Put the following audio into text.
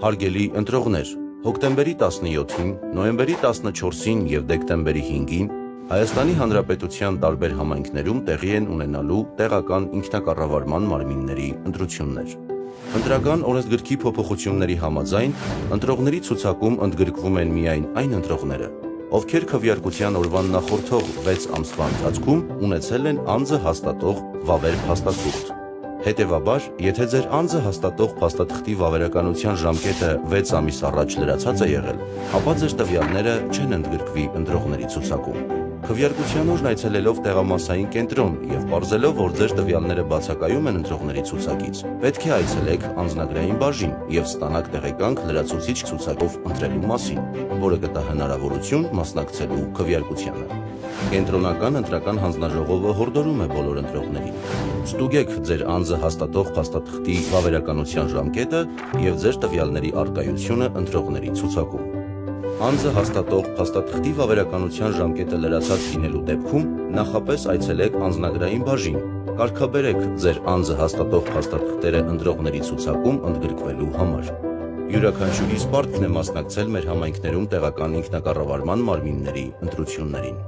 Հարգելի ընտրողներ, հոկտեմբերի 17-ին, նոյեմբերի 14-ին եւ դեկտեմբերի 5-ին Հայաստանի Հանրապետության տարբեր համայնքներում տեղի են ունենալու տեղական ինքնակառավարման մարմինների ընտրություններ։ Ընտրական օրենսգրքի փոփոխությունների համաձայն ընտրողների ցուցակում ընդգրկվում են միայն այն ընտրողները, ովքեր քվեարկության օրվան նախորդող 6 ամսվա ընթացքում ունեցել են անձը հաստատող վավեր փաստաթուղթ։ Հետևաբար, եթե ձեր անձը հաստատող փաստաթղթի վավերականության ժամկետը 6 ամիս առաջ լրացած է եղել, ապա ձեր տվյալները չեն ընդգրկվի ընտրողների ցուցակում։ Քվեարկության օրն այցելելով տեղամասային կենտրոն եւ ողջելով, որ ձեր տվյալները բացակայում են ընտրողների ցուցակից, պետք է այցելեք անձնագրային բաժին եւ ստանաք տեղեկանք լրացուցիչ ցուցակով ընտրելու մասին, որը կտա հնարավորություն մասնակցելու քվեարկությանը։ Կենտրոնական ընտրական հանձնաժողովը հորդորում է բոլոր ընտրողներին։ Ստուգեք ձեր անձը հաստատող փաստաթղթի վավերականության ժամկետը եւ ձեր տվյալների արկայությունը ընտրողների ցուցակում։ Անձը հաստատող փաստաթղթի վավերականության ժամկետը լրացած լինելու դեպքում նախապես այցելեք անձնագրային բաժին, կարգաբերեք ձեր անձը հաստատող փաստաթղթերը ընտրողների ցուցակում ընդգրկվելու համար։ Յուրաքանչյուրի սպարտքն է մասնակցել մեր համայնքներում տեղական ինքնակառավարման մարմինների ընտրություններին։